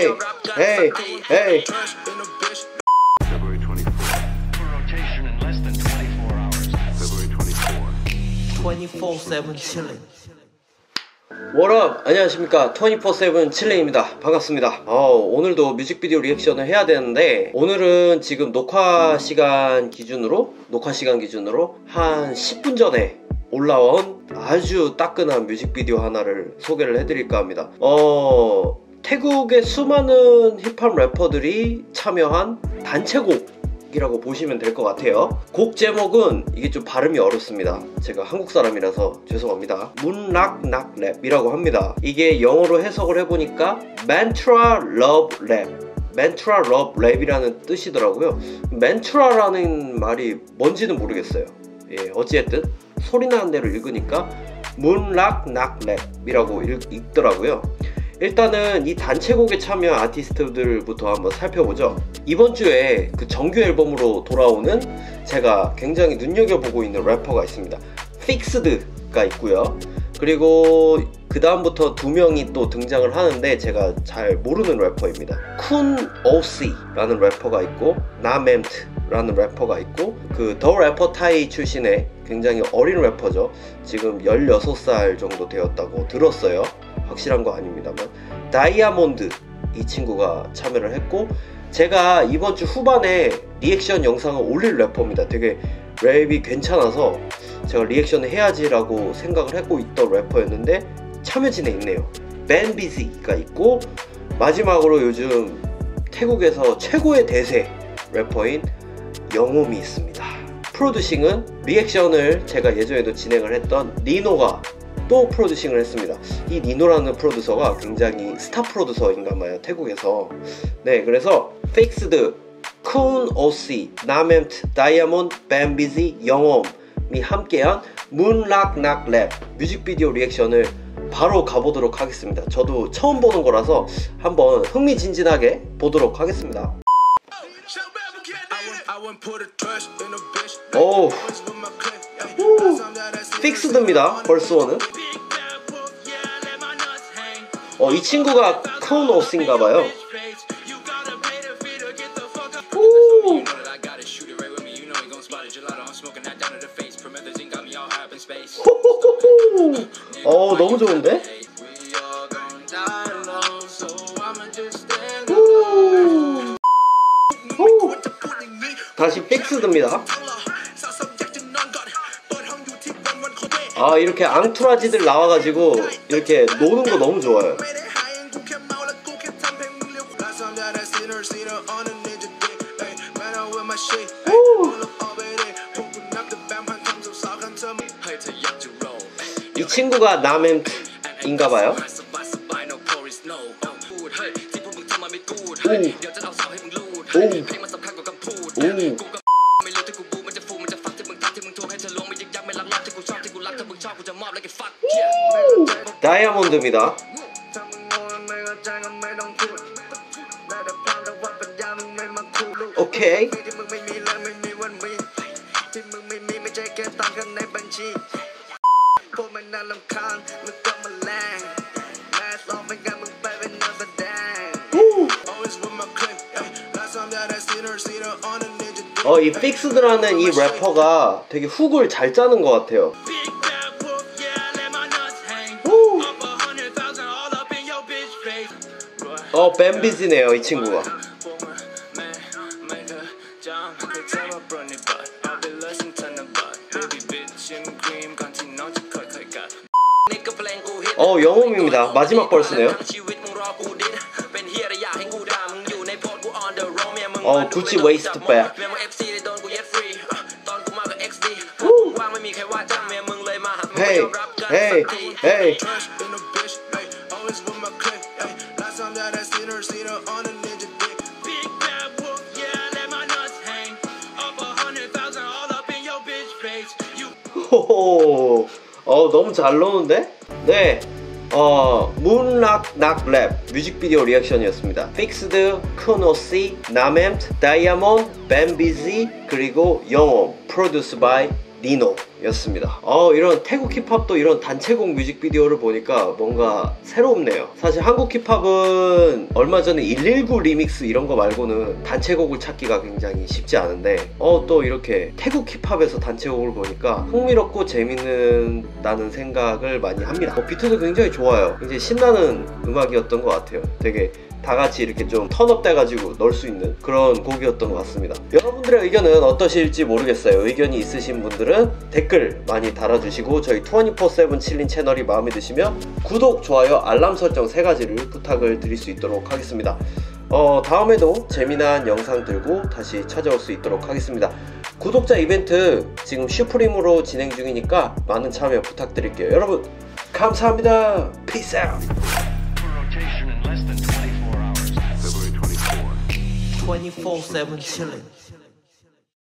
hey, hey, hey. February 24. rotation in less than 24 hours. February 24. 24/7 chilling. 워업 안녕하십니까 24-7 칠레입니다 반갑습니다 어, 오늘도 뮤직비디오 리액션을 해야 되는데 오늘은 지금 녹화 시간 기준으로 녹화 시간 기준으로 한 10분 전에 올라온 아주 따끈한 뮤직비디오 하나를 소개를 해드릴까 합니다 어 태국의 수많은 힙합 래퍼들이 참여한 단체곡 이라고 보시면 될 것 같아요. 곡 제목은 이게 좀 발음이 어렵습니다. 제가 한국 사람이라서 죄송합니다. มนต์รักนักแร็พ이라고 합니다. 이게 영어로 해석을 해보니까 Mantra Love Rap. Mantra Love Rap이라는 뜻이더라고요. Mantra라는 말이 뭔지는 모르겠어요. 예, 어찌됐든 소리 나는 대로 읽으니까 มนต์รักนักแร็พ이라고 읽, 읽더라고요. 일단은 이 단체곡에 참여한 아티스트들부터 한번 살펴보죠. 이번 주에 그 정규 앨범으로 돌아오는 제가 굉장히 눈여겨보고 있는 래퍼가 있습니다. FIIXD가 있고요. 그리고 그 다음부터 두 명이 또 등장을 하는데 제가 잘 모르는 래퍼입니다. KHUN OC라는 래퍼가 있고 NAMEMT라는 래퍼가 있고 그 The Rapper Thai 출신의 굉장히 어린 래퍼죠. 지금 16살 정도 되었다고 들었어요. 확실한 거 아닙니다만 다이아몬드 이 친구가 참여를 했고 제가 이번 주 후반에 리액션 영상을 올릴 래퍼입니다. 되게 랩이 괜찮아서 제가 리액션을 해야지라고 생각을 하고 있던 래퍼였는데 참여진에 있네요. BEN BIZZY가 있고 마지막으로 요즘 태국에서 최고의 대세 래퍼인 YOUNGOHM이 있습니다. 프로듀싱은 리액션을 제가 예전에도 진행을 했던 니노가 또 프로듀싱을 했습니다. 이 니노라는 프로듀서가 굉장히 스타 프로듀서인가 봐요 태국에서. 네, 그래서 FIIXD, KHUN OC, NAMEMT, DIAMOND, BEN BIZZY, YOUNGOHM이 함께한 มนต์รักนักแร็พ 뮤직비디오 리액션을 바로 가보도록 하겠습니다. 저도 처음 보는 거라서 한번 흥미진진하게 보도록 하겠습니다. 오, 픽스드입니다. 벌스원은. 어, 이 친구가 크로노스인가 봐요. 오, 호호호호. 어, 너무 좋은데? 오. 오. 다시 픽스드입니다. 아 이렇게 앙투라지들 나와가지고 이렇게 노는 거 너무 좋아요. 이 친구가 남엠인가봐요. 오. 오. 다이아몬드입니다. 오케이. 어, 이 FIIXD라는 이 래퍼가 되게 hook을 잘 짜는 것 같아요. 어, BEN BIZZY네요, 이 친구가. 어, YOUNGOHM입니다. 마지막 verse네요. 어, Gucci waist bag. Hey, hey, hey. 호호. 어, 너무 잘 노는데? 네. 어, มนต์รักนักแร็พ 뮤직비디오 리액션이었습니다. FIIXD, KHUN OC, NAMEMT, DIAMOND, BEN BIZZY, 그리고 YOUNGOHM, produced by 니노였습니다. 어, 이런 태국 힙합도 이런 단체곡 뮤직비디오를 보니까 뭔가 새롭네요. 사실 한국 힙합은 얼마 전에 119 리믹스 이런 거 말고는 단체곡을 찾기가 굉장히 쉽지 않은데 어, 또 이렇게 태국 힙합에서 단체곡을 보니까 흥미롭고 재밌는다는 생각을 많이 합니다. 어, 비트도 굉장히 좋아요. 굉장히 신나는 음악이었던 것 같아요. 되게 다 같이 이렇게 좀 턴업 돼가지고 넣을 수 있는 그런 곡이었던 것 같습니다. 여러분들의 의견은 어떠실지 모르겠어요. 의견이 있으신 분들은 댓글 많이 달아주시고 저희 24-7 칠린 채널이 마음에 드시면 구독, 좋아요, 알람 설정 세 가지를 부탁을 드릴 수 있도록 하겠습니다. 어, 다음에도 재미난 영상 들고 다시 찾아올 수 있도록 하겠습니다. 구독자 이벤트 지금 슈프림으로 진행 중이니까 많은 참여 부탁드릴게요. 여러분 감사합니다. Peace out. 24 7 chilling.